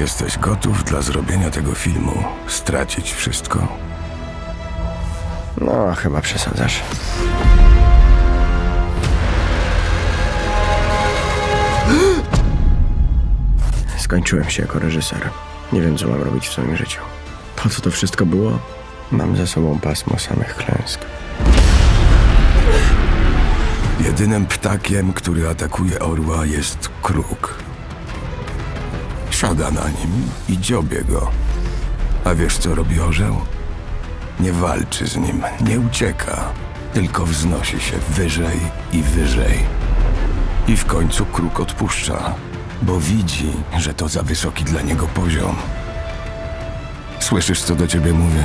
Byłeś gotów dla zrobienia tego filmu stracić wszystko? No, chyba przesadzasz. Skończyłem się jako reżyser. Nie wiem, co mam robić w swoim życiu. Po co to wszystko było? Mam za sobą pasmo samych klęsk. Jedynym ptakiem, który atakuje orła jest kruk. Siada na nim i dziobie go. A wiesz, co robi orzeł? Nie walczy z nim, nie ucieka, tylko wznosi się wyżej i wyżej. I w końcu kruk odpuszcza, bo widzi, że to za wysoki dla niego poziom. Słyszysz, co do ciebie mówię?